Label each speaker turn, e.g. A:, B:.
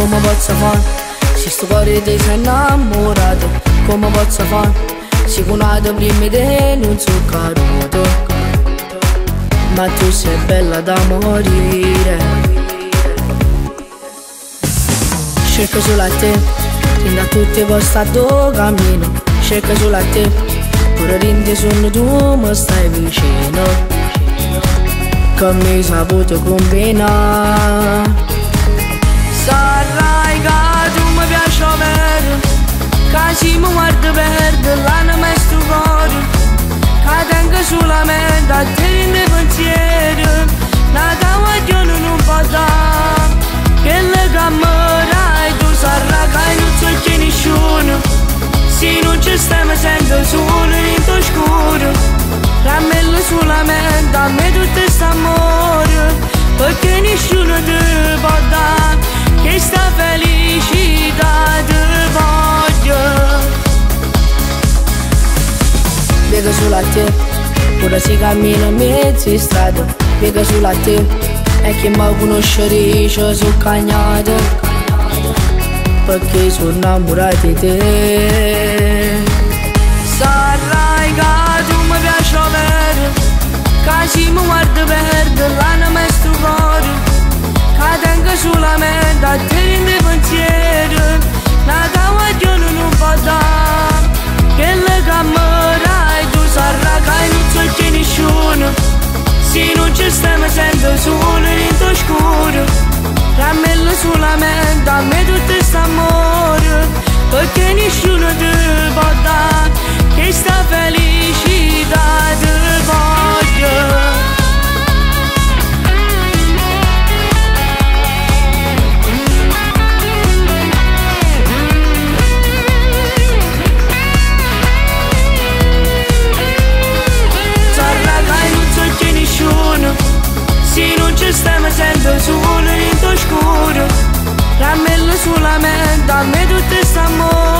A: come posso fare? Se sto cuore ti sei innamorato, come posso fare? Si conosce prima di te non so caduto Ma tu sei bella da morire Cerco solo a te, da tutti i posti a cammino Cerco solo a te, pure rindi sono tu mi stai vicino Che mi saputo combinare Vedo solo a te Pure si cammina in mezzo in strada Vedo solo a te E chi mi conosce dice sono cagnato Perché sono innamorato di te Sarai che tu mi piaci vero Che si mi guarda verde l'anima è sto cuore Che tengo solamente a te nei Se non ci stai mi sento solo in tuo scuro Rammello solamente a me tutto questo amore Perché nessuno me doute sa mort.